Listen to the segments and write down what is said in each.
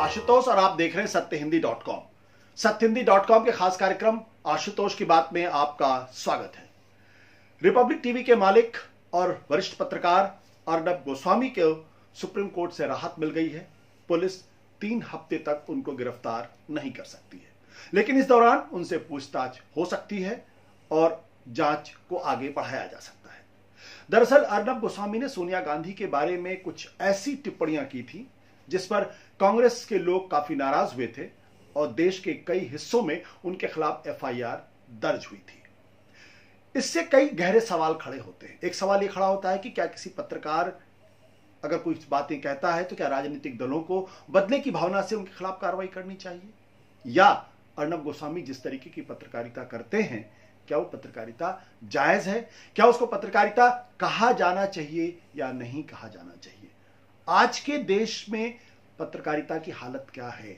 आशुतोष और आप देख रहे हैं सत्य हिंदी डॉट कॉम सत्य हिंदी डॉट कॉम के खास कार्यक्रम, आशुतोष की बात में आपका स्वागत है। रिपब्लिक टीवी के मालिक और वरिष्ठ पत्रकार अर्नब गोस्वामी को सुप्रीम कोर्ट से राहत मिल गई है। पुलिस तीन हफ़्ते तक उनको गिरफ़्तार नहीं कर सकती है। लेकिन इस दौरान उनसे पूछताछ हो सकती है और जाँच को आगे बढ़ाया जा सकता है। दरअसल अर्नब गोस्वामी ने सोनिया गांधी के बारे में कुछ ऐसी टिप्पणियाँ की थी जिस पर कांग्रेस के लोग काफ़ी नाराज़ हुए थे और देश के कई हिस्सों में उनके खिलाफ एफआईआर दर्ज हुई थी। इससे कई गहरे सवाल खड़े होते हैं। एक सवाल यह खड़ा होता है कि क्या किसी पत्रकार अगर कोई बातें कहता है तो क्या राजनीतिक दलों को बदले की भावना से उनके खिलाफ कार्रवाई करनी चाहिए? या अर्नब गोस्वामी जिस तरीके की पत्रकारिता करते हैं, क्या वो पत्रकारिता जायज़ है? क्या उसको पत्रकारिता कहा जाना चाहिए या नहीं कहा जाना चाहिए? आज के देश में पत्रकारिता की हालत क्या है?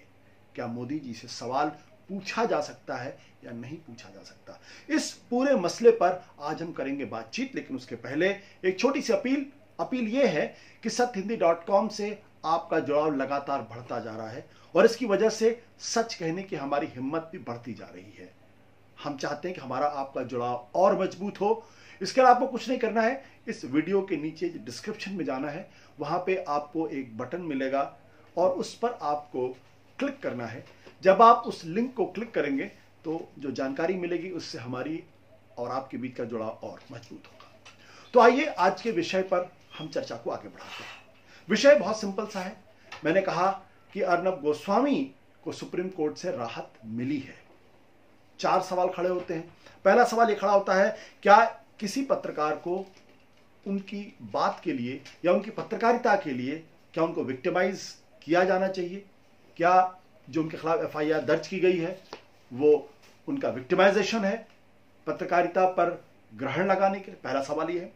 क्या मोदी जी से सवाल पूछा जा सकता है या नहीं पूछा जा सकता? इस पूरे मसले पर आज हम करेंगे बातचीत, लेकिन उसके पहले एक छोटी सी अपील अपील यह है कि सत्य हिंदी डॉट कॉम से आपका जुड़ाव लगातार बढ़ता जा रहा है और इसकी वजह से सच कहने की हमारी हिम्मत भी बढ़ती जा रही है। हम चाहते हैं कि हमारा आपका जुड़ाव और मज़बूत हो। इसके अलावा आपको कुछ नहीं करना है। इस वीडियो के नीचे डिस्क्रिप्शन में जाना है, वहाँ पे आपको एक बटन मिलेगा और उस पर आपको क्लिक करना है। जब आप उस लिंक को क्लिक करेंगे तो जो जानकारी मिलेगी, उससे हमारी और आपके बीच का जुड़ाव और मज़बूत होगा। तो आइए आज के विषय पर हम चर्चा को आगे बढ़ाते हैं। विषय बहुत सिंपल सा है। मैंने कहा कि अर्नब गोस्वामी को सुप्रीम कोर्ट से राहत मिली है। चार सवाल खड़े होते हैं। पहला सवाल यह खड़ा होता है, क्या किसी पत्रकार को उनकी बात के लिए या उनकी पत्रकारिता के लिए क्या उनको विक्टिमाइज किया जाना चाहिए? क्या जो उनके खिलाफ एफआईआर दर्ज की गई है, वो उनका विक्टिमाइजेशन है पत्रकारिता पर ग्रहण लगाने के पहला सवाल यह है।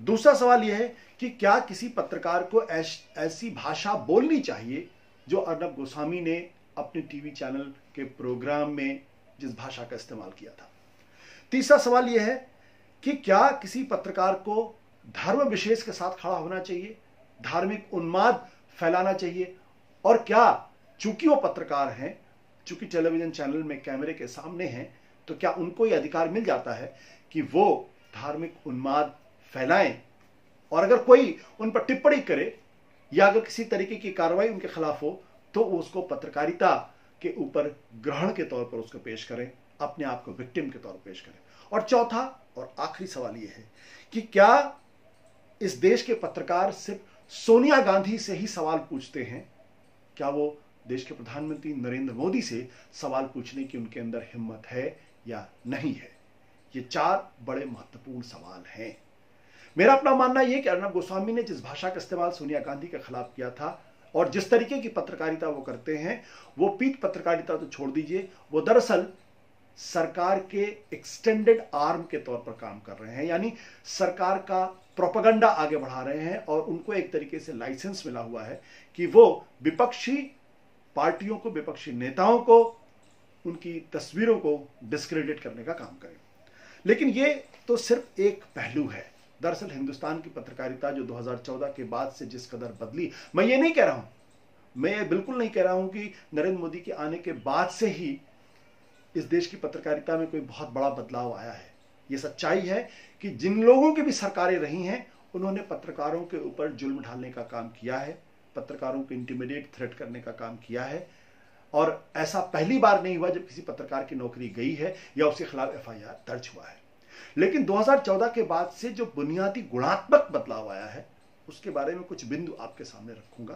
दूसरा सवाल यह है कि क्या किसी पत्रकार को ऐसी भाषा बोलनी चाहिए जो अर्नब गोस्वामी ने अपने टीवी चैनल के प्रोग्राम में जिस भाषा का इस्तेमाल किया था? तीसरा सवाल यह है कि क्या किसी पत्रकार को धर्म विशेष के साथ खड़ा होना चाहिए, धार्मिक उन्माद फैलाना चाहिए। और क्या, चूँकि वो पत्रकार हैं, चूँकि टेलीविज़न चैनल में कैमरे के सामने हैं तो क्या उनको यह अधिकार मिल जाता है कि वो धार्मिक उन्माद फैलाएँ? और अगर कोई उन पर टिप्पणी करे या अगर किसी तरीके की कार्रवाई उनके खिलाफ हो तो उसको पत्रकारिता के ऊपर ग्रहण के तौर पर उसको पेश करें, अपने आप को विक्टिम के तौर पर पेश करें। और चौथा और आखिरी सवाल यह है कि क्या इस देश के पत्रकार सिर्फ़ सोनिया गांधी से ही सवाल पूछते हैं। क्या वो देश के प्रधानमंत्री नरेंद्र मोदी से सवाल पूछने की उनके अंदर हिम्मत है या नहीं है? ये चार बड़े महत्वपूर्ण सवाल हैं। मेरा अपना मानना यह कि अर्नब गोस्वामी ने जिस भाषा का इस्तेमाल सोनिया गांधी के खिलाफ किया था और जिस तरीके की पत्रकारिता वो करते हैं, वो पीठ पत्रकारिता तो छोड़ दीजिए, वो दरअसल सरकार के एक्सटेंडेड आर्म के तौर पर काम कर रहे हैं। यानी सरकार का प्रोपगंडा आगे बढ़ा रहे हैं और उनको एक तरीके से लाइसेंस मिला हुआ है कि वो विपक्षी पार्टियों को, विपक्षी नेताओं को, उनकी तस्वीरों को डिस्क्रेडिट करने का काम करें। लेकिन ये तो सिर्फ़ एक पहलू है। दरअसल हिंदुस्तान की पत्रकारिता जो 2014 के बाद से जिस कदर बदली, मैं ये नहीं कह रहा हूँ, मैं ये बिल्कुल नहीं कह रहा हूँ कि नरेंद्र मोदी के आने के बाद से ही इस देश की पत्रकारिता में कोई बहुत बड़ा बदलाव आया है। ये सच्चाई है कि जिन लोगों की भी सरकारें रही हैं, उन्होंने पत्रकारों के ऊपर जुल्म ढालने का काम किया है, पत्रकारों को इंटीमिडेट थ्रेट करने का काम किया है, और ऐसा पहली बार नहीं हुआ जब किसी पत्रकार की नौकरी गई है या उसके खिलाफ एफआईआर दर्ज हुआ है। लेकिन 2014 के बाद से जो बुनियादी गुणात्मक बदलाव आया है, उसके बारे में कुछ बिंदु आपके सामने रखूँगा।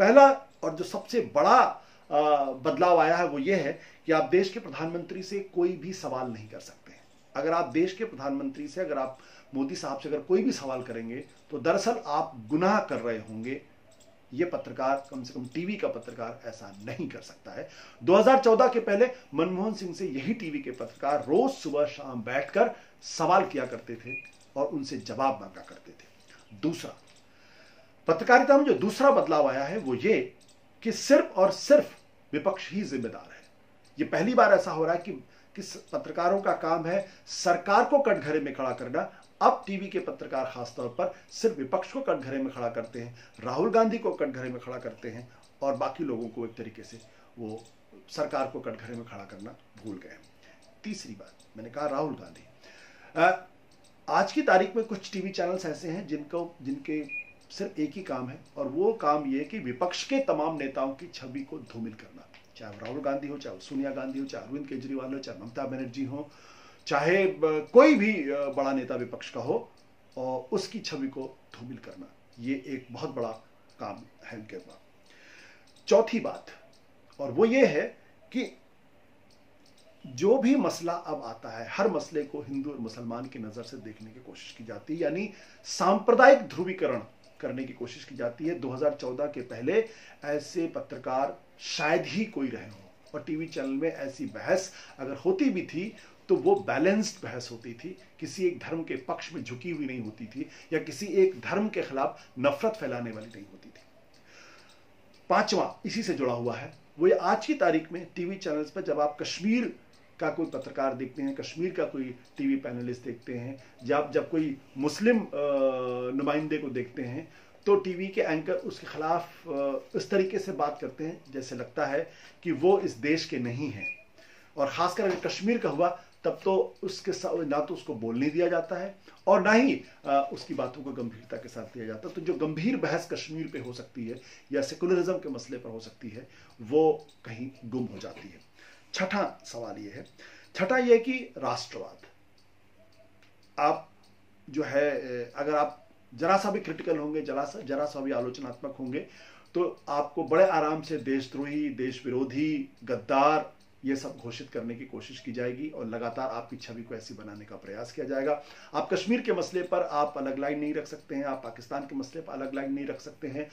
पहला और जो सबसे बड़ा बदलाव आया है वो ये है कि आप देश के प्रधानमंत्री से कोई भी सवाल नहीं कर सकते। अगर आप देश के प्रधानमंत्री से, अगर आप मोदी साहब से अगर कोई भी सवाल करेंगे तो दरअसल आप गुनाह कर रहे होंगे। ये पत्रकार, कम से कम टीवी का पत्रकार ऐसा नहीं कर सकता है। 2014 के पहले मनमोहन सिंह से यही टीवी के पत्रकार रोज सुबह शाम बैठकर सवाल किया करते थे और उनसे जवाब मांगा करते थे। दूसरा, पत्रकारिता में जो दूसरा बदलाव आया है, वो ये कि सिर्फ़ और सिर्फ़ विपक्ष ही जिम्मेदार है। ये पहली बार ऐसा हो रहा है कि किस पत्रकारों का काम है, सरकार को कटघरे में खड़ा करना। अब टीवी के पत्रकार खासतौर पर सिर्फ़ विपक्ष को कटघरे में खड़ा करते हैं, राहुल गांधी को कटघरे में खड़ा करते हैं और बाकी लोगों को एक तरीके से वो सरकार को कटघरे में खड़ा करना भूल गए तीसरी बात, मैंने कहा राहुल गांधी। आज की तारीख में कुछ टीवी चैनल्स ऐसे हैं जिनको, जिनके सिर्फ़ एक ही काम है, और वो काम ये कि विपक्ष के तमाम नेताओं की छवि को धूमिल करना। चाहे राहुल गांधी हो, चाहे सोनिया गांधी हो, चाहे अरविंद केजरीवाल हो, चाहे ममता बनर्जी हो, चाहे कोई भी बड़ा नेता विपक्ष का हो और उसकी छवि को धूमिल करना, ये एक बहुत बड़ा काम है उनके पास चौथी बात, और वो ये है कि जो भी मसला अब आता है, हर मसले को हिंदू और मुसलमान की नज़र से देखने की कोशिश की जाती है, यानी सांप्रदायिक ध्रुवीकरण करने की कोशिश की जाती है। 2014 के पहले ऐसे पत्रकार शायद ही कोई रहे हो। और टीवी चैनल में ऐसी बहस अगर होती भी थी तो वो बैलेंस्ड बहस होती थी। किसी एक धर्म के पक्ष में झुकी हुई नहीं होती थी, या किसी एक धर्म के खिलाफ नफरत फैलाने वाली नहीं होती थी। पांचवा इसी से जुड़ा हुआ है। वो ये आज की तारीख में टीवी चैनल्स पर जब आप कश्मीर का कोई पत्रकार देखते हैं, कश्मीर का कोई टीवी पैनलिस्ट देखते हैं जब जब कोई मुस्लिम नुमाइंदे को देखते हैं तो टीवी के एंकर उसके खिलाफ इस तरीके से बात करते हैं जैसे लगता है कि वो इस देश के नहीं हैं। और खासकर अगर कश्मीर का हुआ तब तो उसके ना तो उसको बोलने दिया जाता है और ना ही आ, उसकी बातों को गंभीरता के साथ लिया जाता तो जो गंभीर बहस कश्मीर पे हो सकती है या सेकुलरिज्म के मसले पर हो सकती है वो कहीं गुम हो जाती है। छठा सवाल ये है। छठा ये कि राष्ट्रवाद। आप जो है अगर आप जरा सा भी क्रिटिकल होंगे जरा सा जरा सा भी आलोचनात्मक होंगे तो आपको बड़े आराम से देशद्रोही देश विरोधी गद्दार ये सब घोषित करने की कोशिश की जाएगी और लगातार आपकी छवि को ऐसी बनाने का प्रयास किया जाएगा। आप कश्मीर के मसले पर आप अलग लाइन नहीं रख सकते हैं आप पाकिस्तान के मसले पर अलग लाइन नहीं रख सकते हैं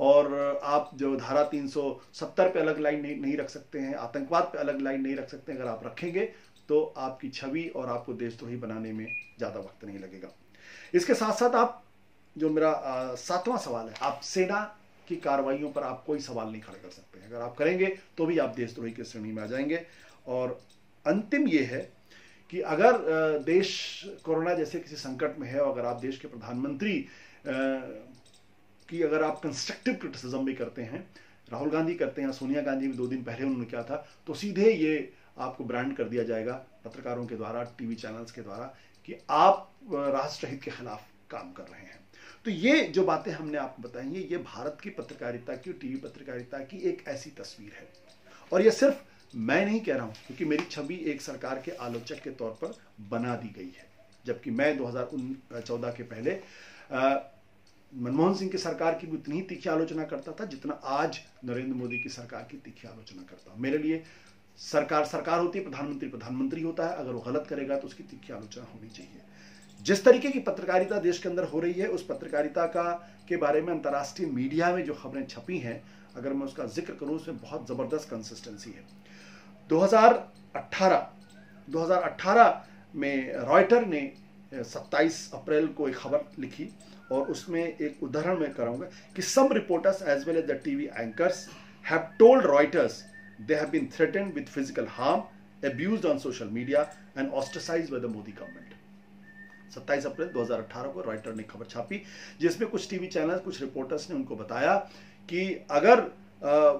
और आप जो धारा 370 पे अलग लाइन नहीं, नहीं रख सकते हैं आतंकवाद पे अलग लाइन नहीं रख सकते अगर आप रखेंगे तो आपकी छवि और आपको देशद्रोही बनाने में ज़्यादा वक्त नहीं लगेगा। इसके साथ साथ आप जो मेरा सातवां सवाल है, आप सेना की कार्रवाइयों पर आप कोई सवाल नहीं खड़े कर सकते। अगर आप करेंगे तो भी आप देशद्रोही की श्रेणी में आ जाएँगे। और अंतिम ये है कि अगर देश कोरोना जैसे किसी संकट में है, और अगर आप देश के प्रधानमंत्री की अगर आप कंस्ट्रक्टिव क्रिटिसिज्म भी करते हैं, राहुल गांधी करते हैं सोनिया गांधी भी दो दिन पहले उन्होंने किया था तो सीधे ये आपको ब्रांड कर दिया जाएगा पत्रकारों के द्वारा, टीवी चैनल्स के द्वारा, कि आप राष्ट्रहित के खिलाफ काम कर रहे हैं। तो ये जो बातें हमने आपको बताई हैं, ये भारत की पत्रकारिता की टीवी पत्रकारिता की एक ऐसी तस्वीर है। और ये सिर्फ़ मैं नहीं कह रहा हूँ, क्योंकि मेरी छवि एक सरकार के आलोचक के तौर पर बना दी गई है। जबकि मैं 2014 के पहले मनमोहन सिंह की सरकार की भी उतनी ही तीखी आलोचना करता था, जितना आज नरेंद्र मोदी की सरकार की तीखी आलोचना करता हूँ। मेरे लिए सरकार सरकार होती है, प्रधानमंत्री प्रधानमंत्री होता है, अगर वो गलत करेगा तो उसकी तीखी आलोचना होनी चाहिए। जिस तरीके की पत्रकारिता देश के अंदर हो रही है, उस पत्रकारिता का, के बारे में अंतर्राष्ट्रीय मीडिया में जो खबरें छपी हैं, अगर मैं उसका ज़िक्र करूँ, उसमें बहुत ज़बरदस्त कंसिस्टेंसी है 2018 2018 में रॉयटर ने 27 अप्रैल को एक खबर लिखी, और उसमें एक उदाहरण मैं कराऊँगा कि some reporters as well as the TV anchors have told Reuters they have been threatened with physical harm abused on social media and ostracized by the Modi government. 27 अप्रैल 2018 को रॉयटर ने खबर छापी जिसमें कुछ टीवी चैनल कुछ reporters ने उनको बताया कि अगर आ,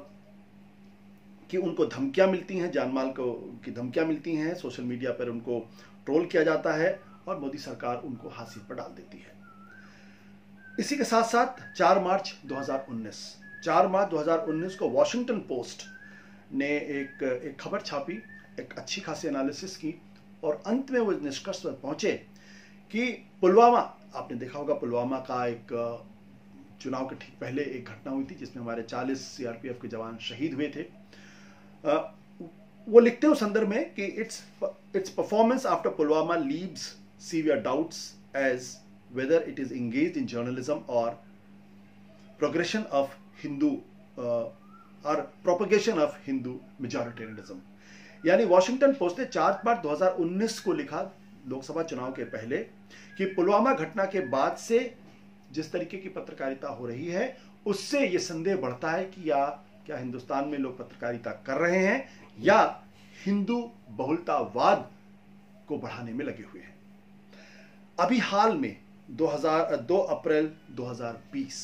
कि उनको धमकियाँ मिलती हैं जानमाल को की धमकियाँ मिलती हैं सोशल मीडिया पर उनको ट्रोल किया जाता है और मोदी सरकार उनको हासिल पर डाल देती है। इसी के साथ साथ 4 मार्च 2019 4 मार्च 2019 को वॉशिंगटन पोस्ट ने एक एक खबर छापी एक अच्छी खासी एनालिसिस की और अंत में वो निष्कर्ष पर पहुँचे कि पुलवामा, आपने देखा होगा पुलवामा का एक चुनाव के ठीक पहले एक घटना हुई थी जिसमें हमारे 40 सीआरपीएफ के जवान शहीद हुए थे। वो लिखते हो संदर्भ में कि it's it's performance after Pulwama leaves severe doubts as whether it is engage in journalism और प्रोग्रेशन ऑफ़ हिंदू और प्रोपोगेशन ऑफ़ हिंदू मेजोरिटेरियनिज्म यानी वॉशिंगटन पोस्ट ने चार मार्च 2019 को लिखा लोकसभा चुनाव के पहले कि पुलवामा घटना के बाद से जिस तरीके की पत्रकारिता हो रही है, उससे यह संदेह बढ़ता है कि या क्या हिंदुस्तान में लोग पत्रकारिता कर रहे हैं या हिंदू बहुलतावाद को बढ़ाने में लगे हुए हैं। अभी हाल में 2000 2 अप्रैल 2020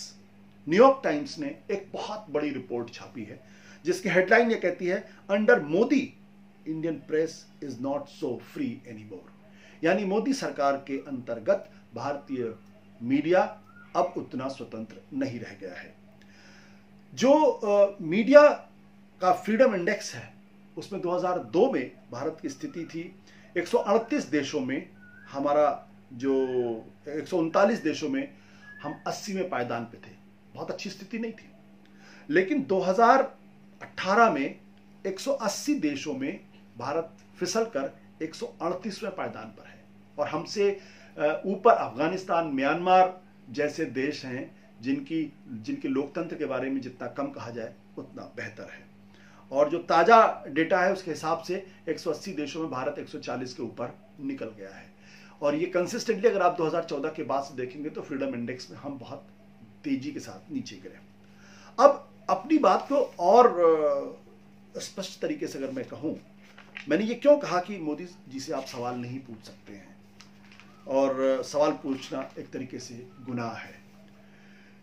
न्यूयॉर्क टाइम्स ने एक बहुत बड़ी रिपोर्ट छापी है, जिसकी हेडलाइन ये कहती है, under Modi, Indian press is not so free any more यानी मोदी सरकार के अंतर्गत भारतीय मीडिया अब उतना स्वतंत्र नहीं रह गया है। जो आ, मीडिया का फ्रीडम इंडेक्स है उसमें 2002 में भारत की स्थिति थी। 138 देशों में हमारा जो एक सौ उनतालीस देशों में हम 80वें पायदान पे थे। बहुत अच्छी स्थिति नहीं थी। लेकिन 2018 में 180 देशों में भारत फिसल कर 138वें पायदान पर है। और हमसे ऊपर अफ़गानिस्तान, म्यांमार जैसे देश हैं, जिनकी, जिनके लोकतंत्र के बारे में जितना कम कहा जाए, उतना बेहतर है। और जो ताज़ा डेटा है, उसके हिसाब से 180 देशों में भारत 140 के ऊपर निकल गया है। और ये कंसिस्टेंटली अगर आप 2014 के बाद से देखेंगे तो फ्रीडम इंडेक्स में हम बहुत तेज़ी के साथ नीचे गिरे अब अपनी बात को और स्पष्ट तरीके से अगर मैं कहूँ मैंने ये क्यों कहा कि मोदी जी से आप सवाल नहीं पूछ सकते हैं? और सवाल पूछना एक तरीके से गुनाह है।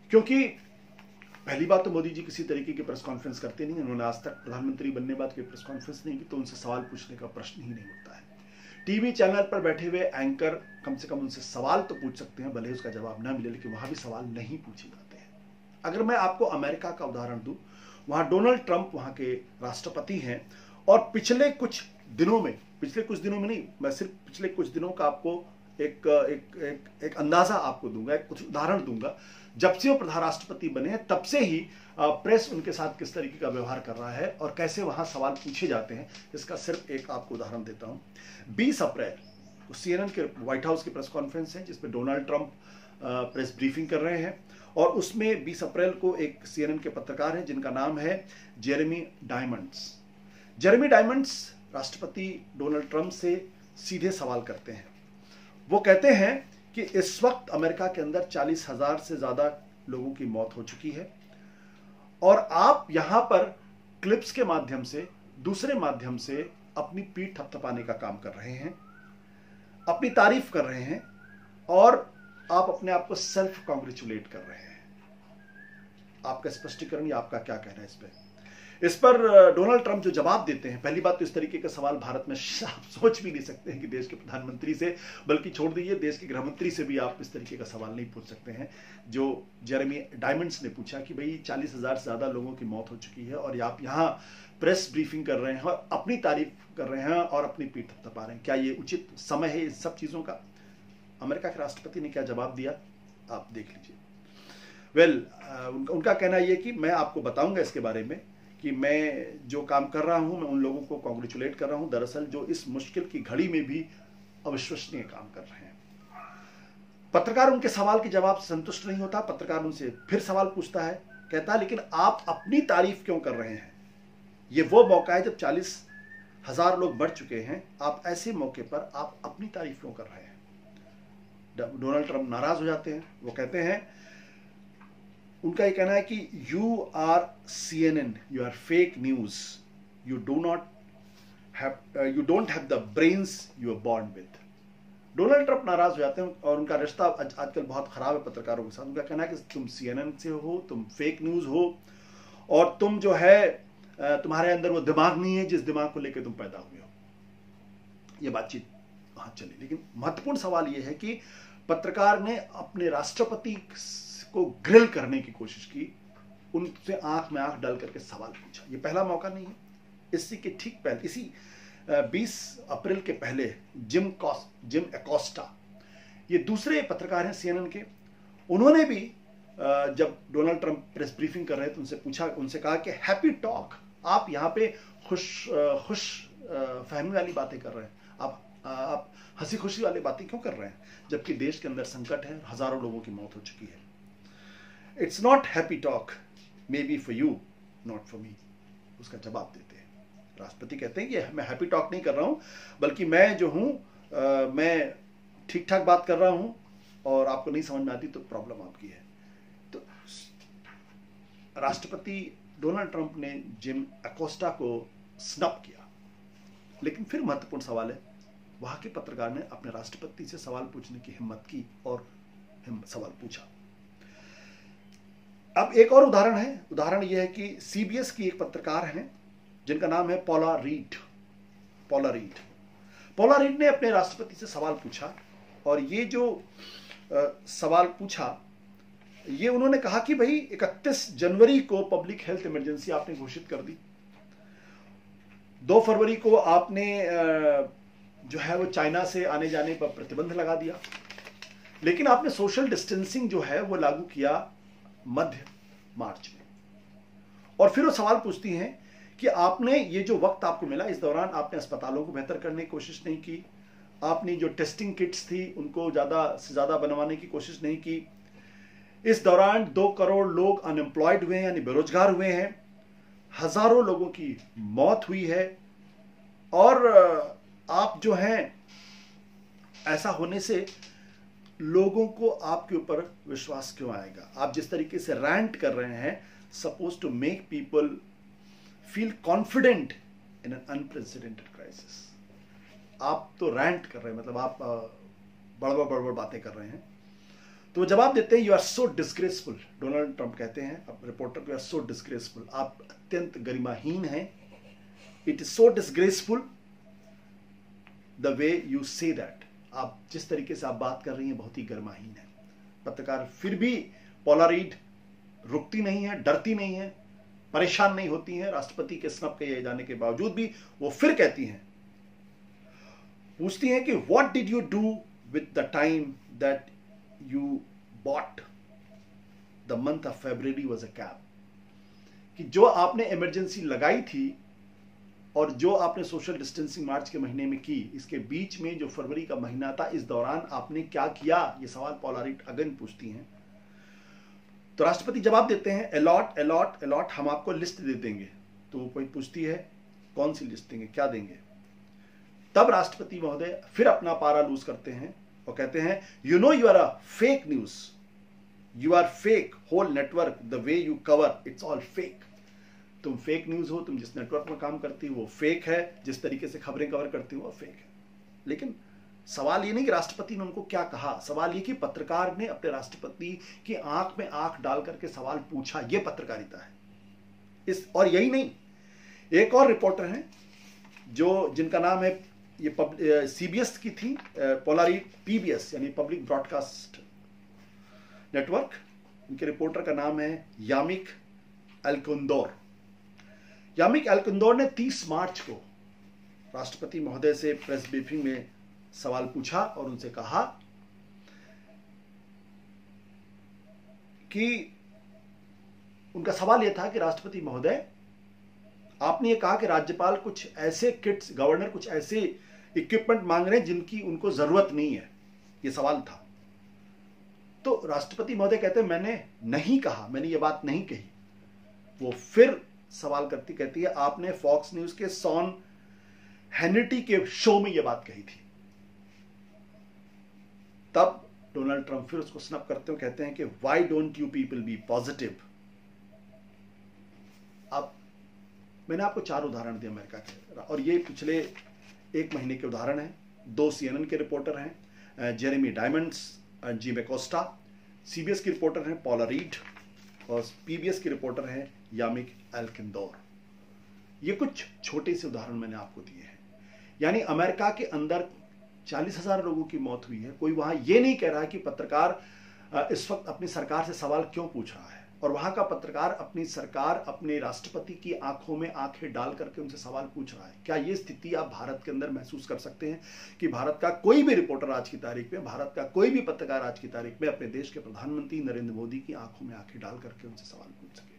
क्योंकि पहली बात तो मोदी जी किसी तरीके की प्रेस कॉन्फ्रेंस करते नहीं उन्होंने आज तक प्रधानमंत्री बनने बाद कोई प्रेस कॉन्फ्रेंस नहीं की तो उनसे सवाल पूछने का प्रश्न ही नहीं होता है। टीवी चैनल पर बैठे हुए एंकर कम से कम उनसे सवाल तो पूछ सकते हैं, भले उसका जवाब ना मिले, लेकिन वहाँ भी सवाल नहीं पूछे जाते हैं। अगर मैं आपको अमेरिका का उदाहरण दूँ, वहाँ डोनाल्ड ट्रंप वहाँ के राष्ट्रपति हैं और पिछले कुछ दिनों में पिछले कुछ दिनों में नहीं मैं सिर्फ़ पिछले कुछ दिनों का आपको एक एक एक, एक अंदाज़ा आपको दूँगा एक कुछ उदाहरण दूँगा। जब से वो प्रधान राष्ट्रपति बने हैं तब से ही प्रेस उनके साथ किस तरीके का व्यवहार कर रहा है और कैसे वहाँ सवाल पूछे जाते हैं इसका सिर्फ़ एक आपको उदाहरण देता हूँ। 20 अप्रैल सीएनएन के व्हाइट हाउस की प्रेस कॉन्फ्रेंस है जिसमें डोनाल्ड ट्रंप प्रेस ब्रीफिंग कर रहे हैं। और उसमें 20 अप्रैल को एक सीएनएन के पत्रकार हैं जिनका नाम है जेरेमी डायमंड्स जेरेमी डायमंड्स राष्ट्रपति डोनाल्ड ट्रंप से सीधे सवाल करते हैं। वो कहते हैं कि इस वक्त अमेरिका के अंदर चालीस हज़ार से ज़्यादा लोगों की मौत हो चुकी है और आप यहाँ पर क्लिप्स के माध्यम से, दूसरे माध्यम से अपनी पीठ थपथपाने का काम कर रहे हैं, अपनी तारीफ़ कर रहे हैं और आप अपने आप को सेल्फ कॉन्ग्रेचुलेट कर रहे हैं। आपका स्पष्टीकरण या आपका क्या कहना है इस पर इस पर डोनाल्ड ट्रंप जो जवाब देते हैं पहली बात तो इस तरीके का सवाल भारत में आप सोच भी नहीं सकते हैं कि देश के प्रधानमंत्री से बल्कि छोड़ दीजिए देश के गृहमंत्री से भी आप इस तरीके का सवाल नहीं पूछ सकते हैं। जो जेरेमी डायमंड्स ने पूछा कि भाई चालीस हज़ार से ज़्यादा लोगों की मौत हो चुकी है और आप यहाँ प्रेस ब्रीफिंग कर रहे हैं और अपनी तारीफ़ कर रहे हैं और अपनी पीठ थपथपा रहे हैं। क्या ये उचित समय है इन सब चीज़ों का? अमेरिका के राष्ट्रपति ने क्या जवाब दिया? आप देख लीजिए। वेल well, उनका, उनका कहना यह कि मैं आपको बताऊँगा इसके बारे में कि मैं जो काम कर रहा हूँ, मैं उन लोगों को कॉन्ग्रेचुलेट कर रहा हूँ। दरअसल जो इस मुश्किल की घड़ी में भी अविश्वसनीय काम कर रहे हैं। पत्रकार उनके सवाल के जवाब से संतुष्ट नहीं होता। पत्रकार उनसे फिर सवाल पूछता है, कहता है, लेकिन आप अपनी तारीफ़ क्यों कर रहे हैं? ये वो मौका है जब चालीस हज़ार लोग बढ़ चुके हैं। आप ऐसे मौके पर आप अपनी तारीफ़ क्यों कर रहे हैं? डोनाल्ड ट्रंप नाराज़ हो जाते हैं। वो कहते हैं उनका ये कहना है कि you are C N N you are fake news you do not have you don't have the brains you are born with Donald Trump नाराज़ हो जाते हैं और उनका रिश्ता आज, आजकल बहुत खराब है पत्रकारों के साथ। उनका कहना है कि तुम सी एन एन से हो तुम फेक न्यूज़ हो और तुम जो है तुम्हारे अंदर वो दिमाग नहीं है जिस दिमाग को लेकर तुम पैदा हुए हो। ये बातचीत वहाँ चली। लेकिन महत्वपूर्ण सवाल यह है कि पत्रकार ने अपने राष्ट्रपति को ग्रिल करने की कोशिश की, उनसे आँख में आँख डाल करके सवाल पूछा। ये पहला मौका नहीं है। इसी के ठीक पहले, इसी 20 अप्रैल के पहले जिम कॉस, जिम एकोस्टा, ये दूसरे पत्रकार हैं सीएनएन के। उन्होंने भी जब डोनाल्ड ट्रंप प्रेस ब्रीफिंग कर रहे थे, उनसे पूछा, उनसे कहा कि हैप्पी टॉक, आप यहाँ पे खुश खुश फहमी वाली बातें कर रहे हैं। आप आप हँसी खुशी वाली बातें क्यों कर रहे हैं? जबकि देश के अंदर संकट है, हज़ारों लोगों की मौत हो चुकी है। It's not happy talk maybe for you not for me उसका जवाब देते हैं। राष्ट्रपति कहते हैं कि मैं हैप्पी टॉक नहीं कर रहा हूँ, बल्कि मैं जो हूँ मैं ठीक ठाक बात कर रहा हूँ और आपको नहीं समझ में आती तो प्रॉब्लम आपकी है। तो राष्ट्रपति डोनाल्ड ट्रंप ने जिम अकोस्टा को स्नप किया। लेकिन फिर महत्वपूर्ण सवाल है, वहाँ के पत्रकार ने अपने राष्ट्रपति से सवाल पूछने की हिम्मत की और हिम्मत सवाल पूछा। अब एक और उदाहरण है। उदाहरण यह है कि सीबीएस की एक पत्रकार हैं जिनका नाम है Paula Reid. Paula Reid. Paula Reid ने अपने राष्ट्रपति से सवाल पूछा और ये जो आ, सवाल पूछा ये उन्होंने कहा कि भाई 31 जनवरी को पब्लिक हेल्थ इमरजेंसी आपने घोषित कर दी। 2 फरवरी को आपने जो है वो चाइना से आने जाने पर प्रतिबंध लगा दिया। लेकिन आपने सोशल डिस्टेंसिंग जो है वो लागू किया मध्य मार्च में। और फिर वो सवाल पूछती हैं कि आपने ये जो वक्त आपको मिला इस दौरान आपने अस्पतालों को बेहतर करने की कोशिश नहीं की, आपने जो टेस्टिंग किट्स थी उनको ज़्यादा से ज़्यादा बनवाने की कोशिश नहीं की। इस दौरान दो करोड़ लोग अनएम्प्लॉयड हुए हैं, यानी बेरोजगार हुए हैं। हज़ारों लोगों की मौत हुई है। और आप जो हैं, ऐसा होने से लोगों को आपके ऊपर विश्वास क्यों आएगा? आप जिस तरीके से रैंट कर रहे हैं suppose to make people feel confident in an unprecedented crisis आप तो रैंट कर रहे हैं मतलब आप बड़बड़ बड़बड़ बातें कर रहे हैं। तो जवाब देते हैं you are so disgraceful Donald Trump कहते हैं, अब रिपोर्टर को आर सो डिस्ग्रेसफुल आप अत्यंत गरिमाहीन हैं। It is so disgraceful the way you say that आप जिस तरीके से आप बात कर रही हैं, बहुत ही गर्माहीन है। पत्रकार फिर भी पोलारीड रुकती नहीं है, डरती नहीं है, परेशान नहीं होती हैं। राष्ट्रपति के स्नप के जाने के बावजूद भी वो फिर कहती हैं, पूछती हैं कि what did you do with the time that you bought the month of February was a cab कि जो आपने इमरजेंसी लगाई थी और जो आपने सोशल डिस्टेंसिंग मार्च के महीने में की, इसके बीच में जो फरवरी का महीना था, इस दौरान आपने क्या किया? ये सवाल पॉलारिट अगन पूछती हैं। तो राष्ट्रपति जवाब देते हैं अलॉट अलॉट अलॉट हम आपको लिस्ट दे देंगे। तो वो कोई पूछती है, कौन सी लिस्ट देंगे? क्या देंगे? तब राष्ट्रपति महोदय फिर अपना पारा लूज करते हैं और कहते हैं you know you are a fake news you are fake whole network the way you cover it's all fake तुम फेक न्यूज़ हो, तुम जिस नेटवर्क में काम करती हो, वो फेक है। जिस तरीके से खबरें कवर करती हो, वो फेक है। लेकिन सवाल ये नहीं कि राष्ट्रपति ने उनको क्या कहा। सवाल ये कि पत्रकार ने अपने राष्ट्रपति की आँख में आँख डाल करके सवाल पूछा, ये पत्रकारिता है। इस, और यही नहीं। एक और रिपोर्टर हैं, जो, जिनका नाम है, ये सीबीएस की थी पोलारी पीबीएस यानी पब्लिक ब्रॉडकास्ट नेटवर्क इनके रिपोर्टर का नाम है यामिक एल्कुंदौर यामिक एल्कुंदौर ने 30 मार्च को राष्ट्रपति महोदय से प्रेस ब्रीफिंग में सवाल पूछा और उनसे कहा कि उनका सवाल यह था कि राष्ट्रपति महोदय, आपने ये कहा कि राज्यपाल कुछ ऐसे किट्स, गवर्नर कुछ ऐसे इक्विपमेंट मांग रहे हैं जिनकी उनको ज़रूरत नहीं है। ये सवाल था। तो राष्ट्रपति महोदय कहते मैंने नहीं कहा, मैंने ये बात नहीं कही। वो फिर सवाल करती कहती है, आपने फॉक्स न्यूज़ के सॉन हैनिटी के शो में यह बात कही थी। तब डोनाल्ड ट्रंप फिर उसको स्नप करते हुए कहते हैं कि why don't you people be positive अब मैंने आपको चार उदाहरण दिए अमेरिका के, और ये पिछले एक महीने के उदाहरण हैं। दो सीएनएन के रिपोर्टर हैं Jeremy Diamonds Jim Acosta CBS की रिपोर्टर हैं पॉला रीड और पीबीएस की रिपोर्टर हैं यामिक एल्किंदौर ये कुछ छोटे से उदाहरण मैंने आपको दिए हैं। यानी अमेरिका के अंदर चालीस हज़ार लोगों की मौत हुई है। कोई वहाँ ये नहीं कह रहा है कि पत्रकार इस वक्त अपनी सरकार से सवाल क्यों पूछ रहा है? और वहाँ का पत्रकार अपनी सरकार, अपने राष्ट्रपति की आँखों में आँखें डाल करके उनसे सवाल पूछ रहा है। क्या ये स्थिति आप भारत के अंदर महसूस कर सकते हैं कि भारत का कोई भी रिपोर्टर आज की तारीख में, भारत का कोई भी पत्रकार आज की तारीख में अपने देश के प्रधानमंत्री नरेंद्र मोदी की आँखों में आँखें डाल करके उनसे सवाल पूछ सके?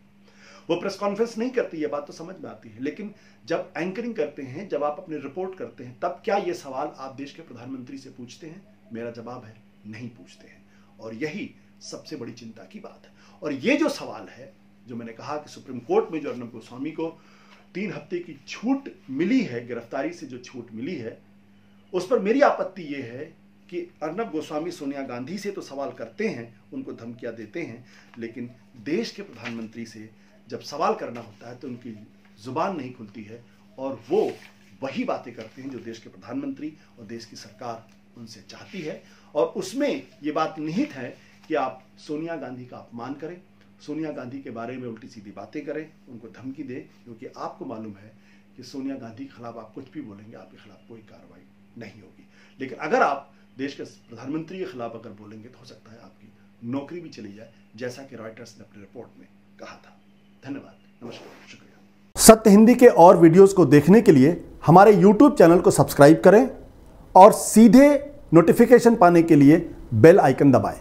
वो प्रेस कॉन्फ्रेंस नहीं करती, ये बात तो समझ में आती है। लेकिन जब एंकरिंग करते हैं, जब आप अपनी रिपोर्ट करते हैं, तब क्या ये सवाल आप देश के प्रधानमंत्री से पूछते हैं? मेरा जवाब है, नहीं पूछते हैं। और यही सबसे बड़ी चिंता की बात है। और ये जो सवाल है, जो मैंने कहा कि सुप्रीम कोर्ट में जो अर्नब गोस्वामी को तीन हफ़्ते की छूट मिली है, गिरफ्तारी से जो छूट मिली है, उस पर मेरी आपत्ति ये है कि अर्नब गोस्वामी सोनिया गांधी से तो सवाल करते हैं, उनको धमकियाँ देते हैं, लेकिन देश के प्रधानमंत्री से जब सवाल करना होता है तो उनकी ज़ुबान नहीं खुलती है और वो वही बातें करते हैं जो देश के प्रधानमंत्री और देश की सरकार उनसे चाहती है। और उसमें ये बात निहित है कि आप सोनिया गांधी का अपमान करें, सोनिया गांधी के बारे में उल्टी सीधी बातें करें, उनको धमकी दें, क्योंकि आपको मालूम है कि सोनिया गांधी के खिलाफ आप कुछ भी बोलेंगे, आपके खिलाफ कोई कार्रवाई नहीं होगी। लेकिन अगर आप देश के प्रधानमंत्री के खिलाफ अगर बोलेंगे तो हो सकता है आपकी नौकरी भी चली जाए, जैसा कि रॉयटर्स ने अपनी रिपोर्ट में कहा था। धन्यवाद। नमस्कार, शुक्रिया। सत्य हिंदी के और वीडियोस को देखने के लिए हमारे यूट्यूब चैनल को सब्सक्राइब करें और सीधे नोटिफिकेशन पाने के लिए बेल आइकन दबाएँ।